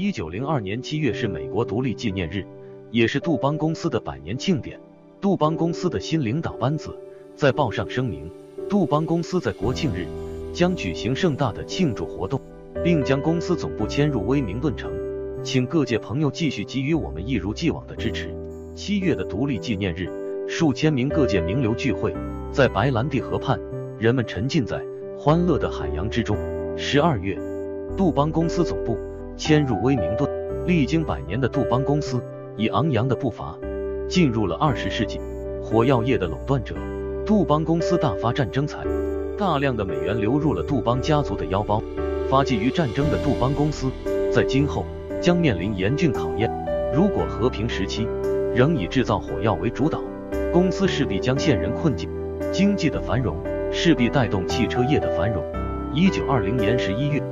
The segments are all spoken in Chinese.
一九零二年七月是美国独立纪念日，也是杜邦公司的百年庆典。杜邦公司的新领导班子在报上声明，杜邦公司在国庆日将举行盛大的庆祝活动，并将公司总部迁入威明顿城，请各界朋友继续给予我们一如既往的支持。七月的独立纪念日，数千名各界名流聚会，在白兰地河畔，人们沉浸在欢乐的海洋之中。十二月，杜邦公司总部迁入威明顿，历经百年的杜邦公司以昂扬的步伐进入了二十世纪。火药业的垄断者杜邦公司大发战争财，大量的美元流入了杜邦家族的腰包。发迹于战争的杜邦公司，在今后将面临严峻考验。如果和平时期仍以制造火药为主导，公司势必将陷人困境。经济的繁荣势必带动汽车业的繁荣。一九二零年十一月，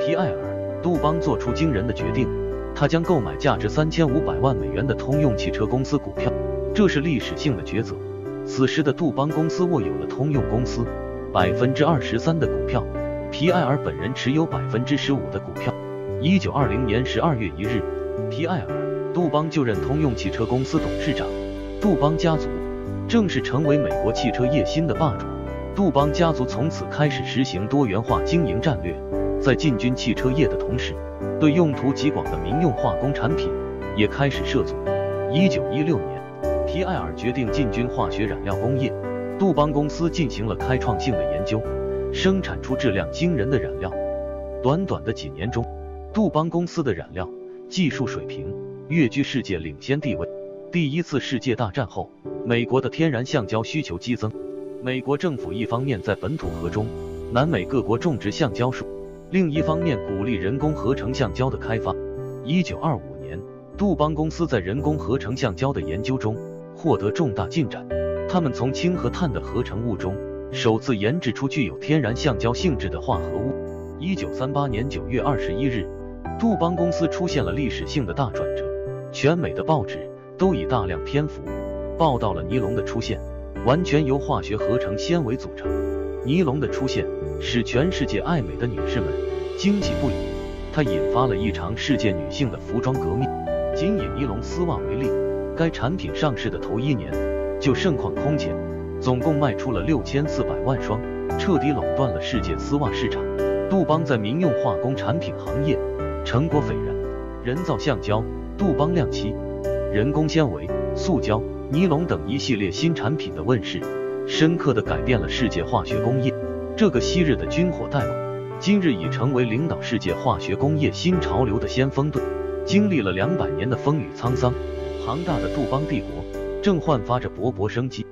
皮埃尔·杜邦做出惊人的决定，他将购买价值三千五百万美元的通用汽车公司股票，这是历史性的抉择。此时的杜邦公司握有了通用公司百分之二十三的股票，皮埃尔本人持有百分之十五的股票。一九二零年十二月一日，皮埃尔·杜邦就任通用汽车公司董事长，杜邦家族正式成为美国汽车业新的霸主。杜邦家族从此开始实行多元化经营战略，在进军汽车业的同时，对用途极广的民用化工产品也开始涉足。一九一六年，皮埃尔决定进军化学染料工业，杜邦公司进行了开创性的研究，生产出质量惊人的染料。短短的几年中，杜邦公司的染料技术水平跃居世界领先地位。第一次世界大战后，美国的天然橡胶需求激增。美国政府一方面在本土和中、南美各国种植橡胶树，另一方面鼓励人工合成橡胶的开发。一九二五年，杜邦公司在人工合成橡胶的研究中获得重大进展，他们从氢和碳的合成物中首次研制出具有天然橡胶性质的化合物。一九三八年九月二十一日，杜邦公司出现了历史性的大转折，全美的报纸都以大量篇幅报道了尼龙的出现。完全由化学合成纤维组成，尼龙的出现使全世界爱美的女士们惊喜不已。它引发了一场世界女性的服装革命。仅以尼龙丝袜为例，该产品上市的头一年就盛况空前，总共卖出了六千四百万双，彻底垄断了世界丝袜市场。杜邦在民用化工产品行业成果斐然，人造橡胶、杜邦亮漆、人工纤维、塑胶。尼龙等一系列新产品的问世，深刻地改变了世界化学工业。这个昔日的军火代王，今日已成为领导世界化学工业新潮流的先锋队。经历了两百年的风雨沧桑，庞大的杜邦帝国正焕发着勃勃生机。